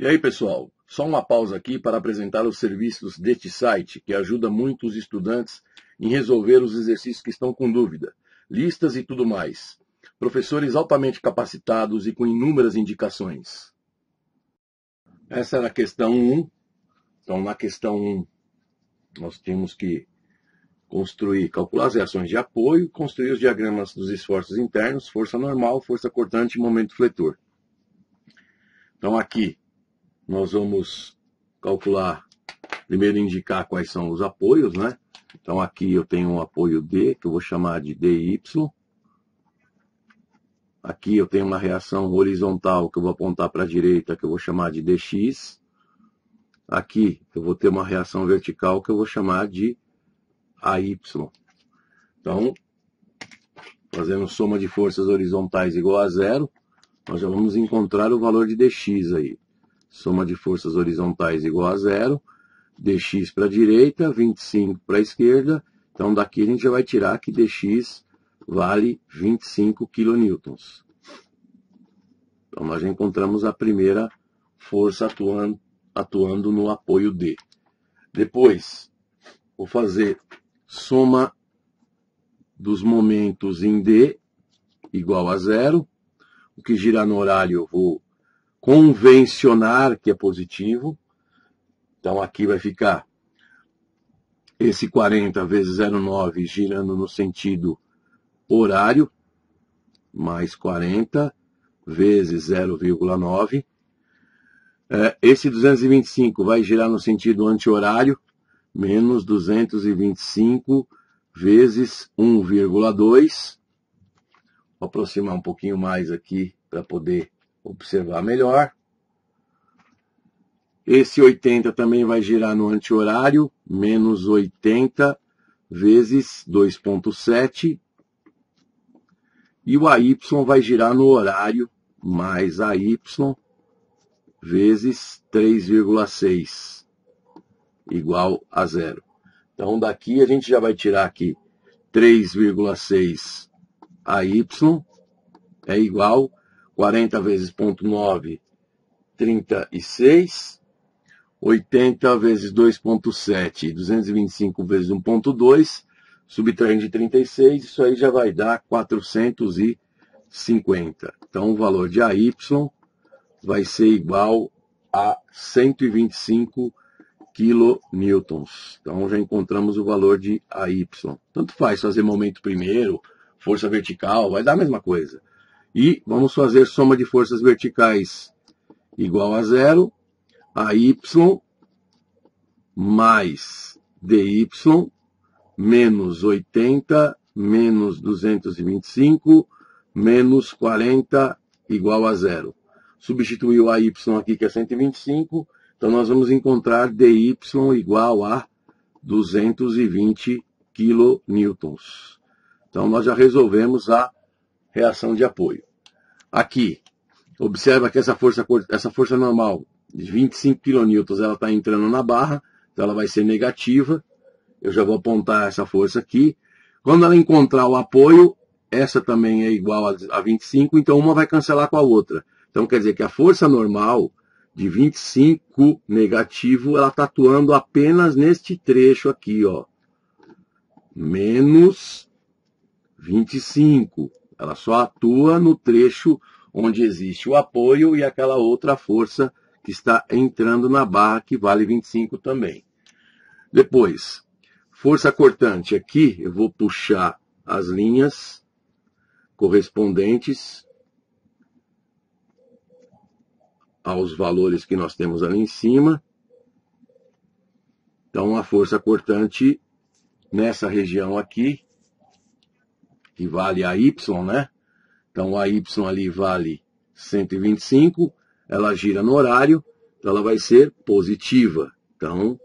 E aí, pessoal, só uma pausa aqui para apresentar os serviços deste site, que ajuda muito os estudantes em resolver os exercícios que estão com dúvida, listas e tudo mais. Professores altamente capacitados e com inúmeras indicações. Essa era a questão 1. Então, na questão 1, nós temos que construir, calcular as reações de apoio, construir os diagramas dos esforços internos, força normal, força cortante e momento fletor. Então, aqui, nós vamos calcular, primeiro indicar quais são os apoios, né? Então aqui eu tenho um apoio D, que eu vou chamar de DY. Aqui eu tenho uma reação horizontal, que eu vou apontar para a direita, que eu vou chamar de DX. Aqui eu vou ter uma reação vertical, que eu vou chamar de AY. Então, fazendo soma de forças horizontais igual a zero, nós já vamos encontrar o valor de dx aí soma de forças horizontais igual a zero, dx para a direita, 25 para a esquerda, então daqui a gente já vai tirar que dx vale 25 kN. Então nós já encontramos a primeira força atuando, atuando no apoio D. Depois, vou fazer soma dos momentos em D igual a zero. O que girar no horário eu vou convencionar que é positivo. Então aqui vai ficar esse 40 vezes 0,9 girando no sentido horário, mais 40 vezes 0,9. É, esse 225 vai girar no sentido anti-horário, menos 225 vezes 1,2. Vou aproximar um pouquinho mais aqui para poder observar melhor. Esse 80 também vai girar no anti-horário, menos 80 vezes 2,7. E o AY vai girar no horário, mais AY vezes 3,6, igual a zero. Então, daqui a gente já vai tirar aqui 3,6 AY é igual 40 vezes ponto 9, 36. 80 vezes 2.7, 225 vezes 1.2, subtraindo de 36, isso aí já vai dar 450. Então, o valor de AY vai ser igual a 125 kilonewtons. Então, já encontramos o valor de AY. Tanto faz fazer momento primeiro, força vertical, vai dar a mesma coisa. E vamos fazer soma de forças verticais igual a zero, a y mais dy menos 80 menos 225 menos 40 igual a zero. Substituir o AY aqui, que é 125, então nós vamos encontrar dy igual a 220 kilonewtons. Então nós já resolvemos a reação de apoio. Aqui, observa que essa força, essa força normal de 25 kN ela está entrando na barra, então ela vai ser negativa. Eu já vou apontar essa força aqui. Quando ela encontrar o apoio, essa também é igual a 25, então uma vai cancelar com a outra. Então quer dizer que a força normal de 25 negativo, ela está atuando apenas neste trecho aqui, ó. Menos 25. Ela só atua no trecho onde existe o apoio e aquela outra força que está entrando na barra, que vale 25 também. Depois, força cortante. Aqui eu vou puxar as linhas correspondentes aos valores que nós temos ali em cima. Então, a força cortante nessa região aqui que vale a Y, né? Então a Y ali vale 125, ela gira no horário, então ela vai ser positiva. Então,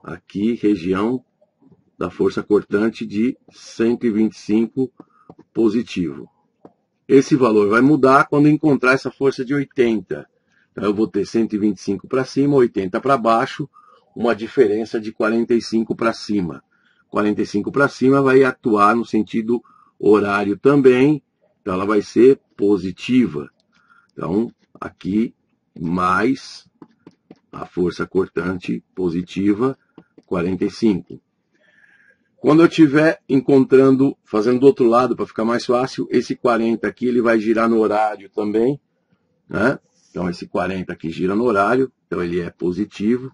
aqui, região da força cortante de 125 positivo. Esse valor vai mudar quando encontrar essa força de 80. Então eu vou ter 125 para cima, 80 para baixo, uma diferença de 45 para cima. 45 para cima vai atuar no sentido horário também, então ela vai ser positiva. Então, aqui, mais a força cortante positiva 45. Quando eu estiver encontrando, fazendo do outro lado para ficar mais fácil, esse 40 aqui ele vai girar no horário também, né? Então esse 40 aqui gira no horário, então ele é positivo.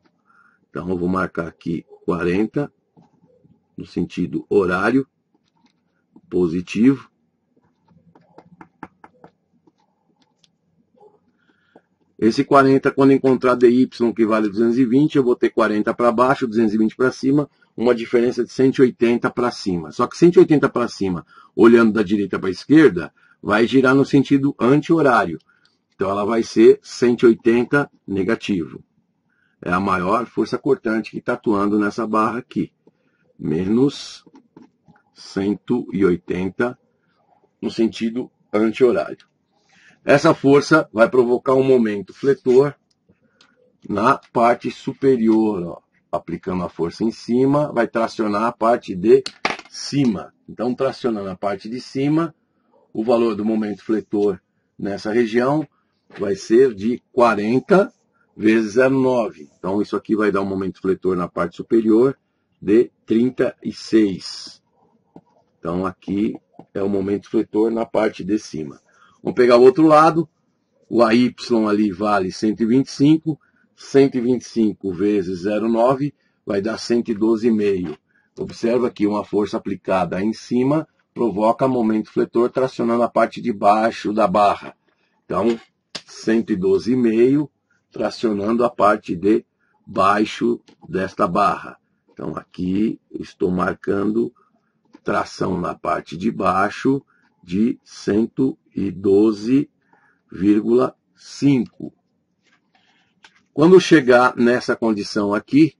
Então eu vou marcar aqui 40 no sentido horário positivo. Esse 40, quando encontrar dy, que vale 220, eu vou ter 40 para baixo, 220 para cima, uma diferença de 180 para cima. Só que 180 para cima, olhando da direita para a esquerda, vai girar no sentido anti-horário. Então ela vai ser 180 negativo. É a maior força cortante que está atuando nessa barra aqui. Menos 180 no sentido anti-horário. Essa força vai provocar um momento fletor na parte superior, ó. aplicando a força em cima, vai tracionar a parte de cima. Então, tracionando a parte de cima, o valor do momento fletor nessa região vai ser de 40 vezes 0,9. Então, isso aqui vai dar um momento fletor na parte superior de 36. Então, aqui é o momento fletor na parte de cima. Vamos pegar o outro lado. O AY ali vale 125. 125 vezes 0,9 vai dar 112,5. Observa que uma força aplicada em cima provoca momento fletor tracionando a parte de baixo da barra. Então, 112,5 tracionando a parte de baixo desta barra. Então, aqui estou marcando tração na parte de baixo de 112,5. Quando chegar nessa condição aqui,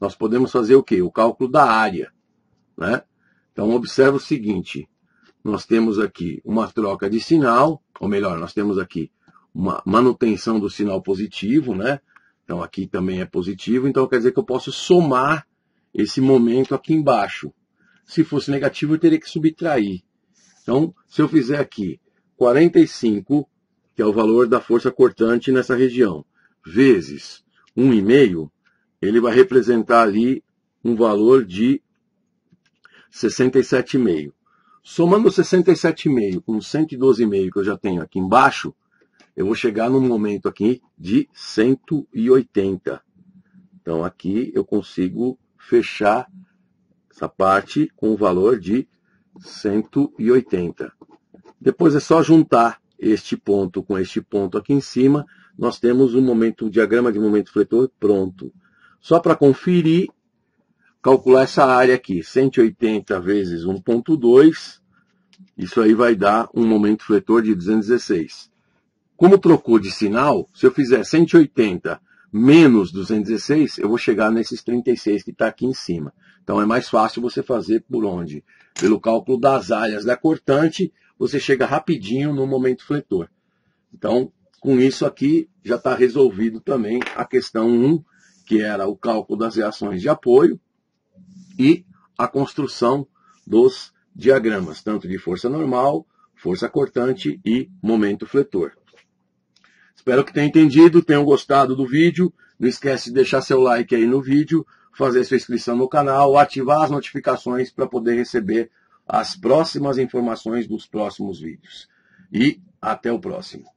nós podemos fazer o quê? O cálculo da área. Né? Então, observe o seguinte: nós temos aqui uma troca de sinal, ou melhor, nós temos aqui uma manutenção do sinal positivo, né? Então, aqui também é positivo, então quer dizer que eu posso somar esse momento aqui embaixo. Se fosse negativo, eu teria que subtrair. Então, se eu fizer aqui 45, que é o valor da força cortante nessa região, vezes 1,5, ele vai representar ali um valor de 67,5. Somando 67,5 com 112,5 que eu já tenho aqui embaixo, eu vou chegar num momento aqui de 180. Então aqui eu consigo fechar essa parte com o valor de 180. Depois é só juntar este ponto com este ponto aqui em cima, nós temos um momento, um diagrama de momento fletor pronto. Só para conferir, calcular essa área aqui, 180 vezes 1.2, isso aí vai dar um momento fletor de 216. Como trocou de sinal, se eu fizer 180 menos 216, eu vou chegar nesses 36 que está aqui em cima. Então é mais fácil você fazer por onde? Pelo cálculo das áreas da cortante, você chega rapidinho no momento fletor. Então, com isso aqui, já está resolvido também a questão 1, que era o cálculo das reações de apoio e a construção dos diagramas, tanto de força normal, força cortante e momento fletor. Espero que tenham entendido, tenham gostado do vídeo. Não esquece de deixar seu like aí no vídeo, fazer sua inscrição no canal, ativar as notificações para poder receber as próximas informações dos próximos vídeos. E até o próximo.